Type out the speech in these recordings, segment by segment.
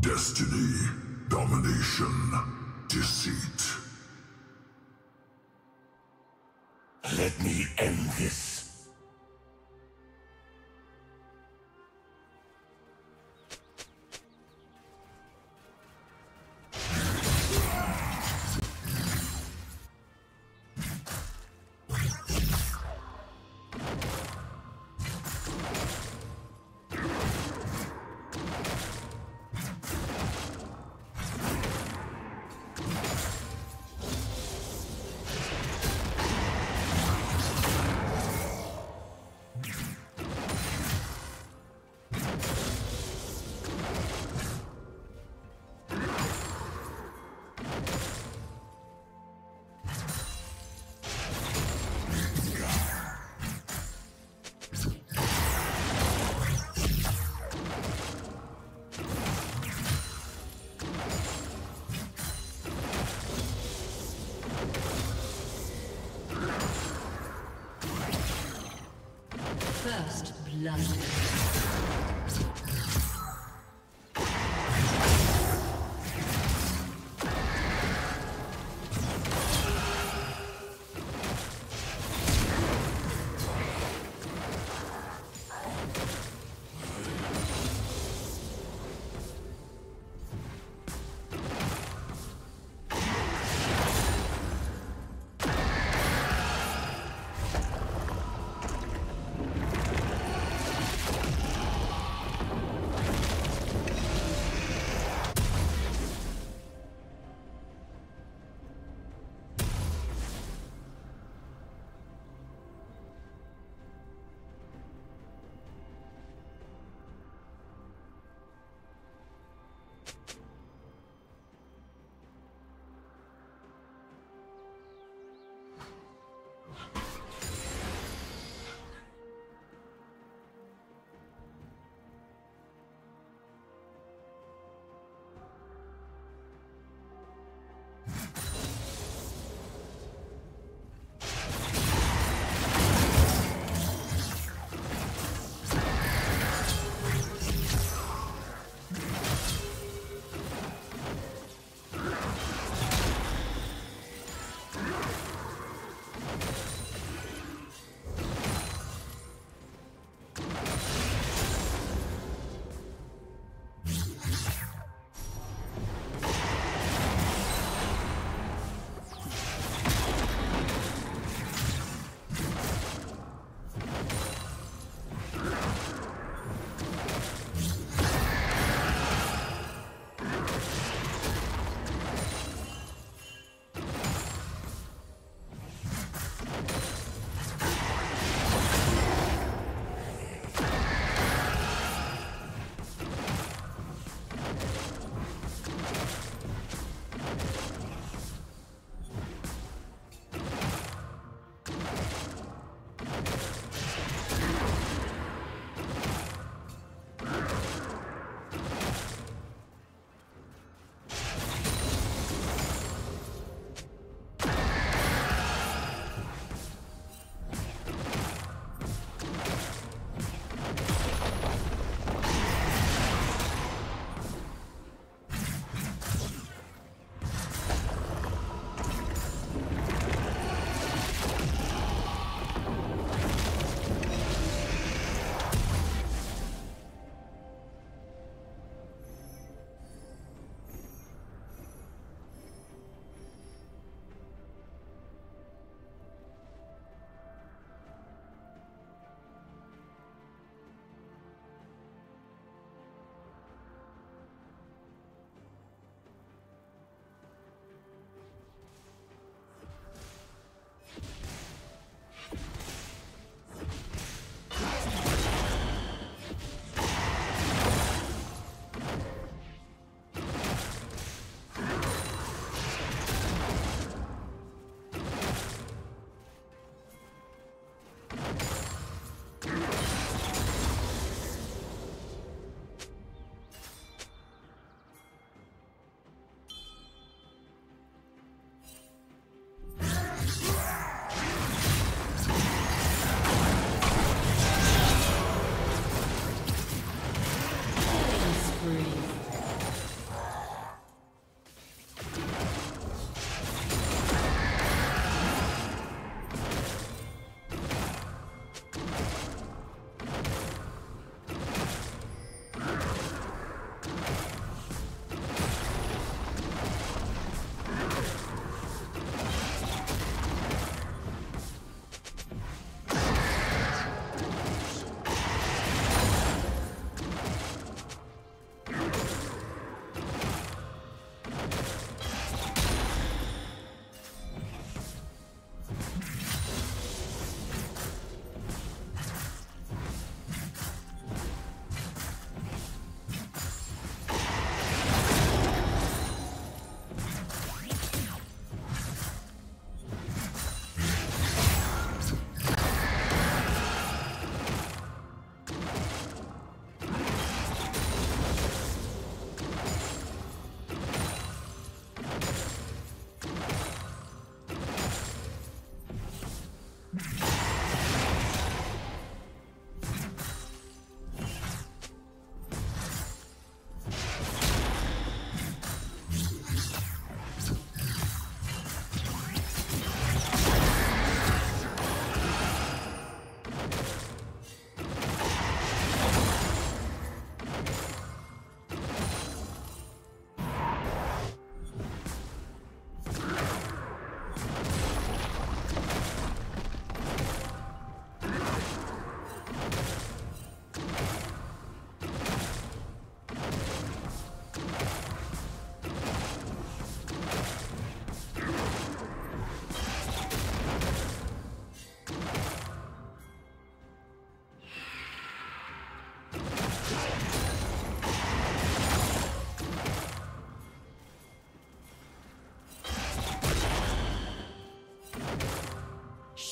Destiny, domination, deceit. Let me end this. First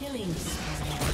Killing spree.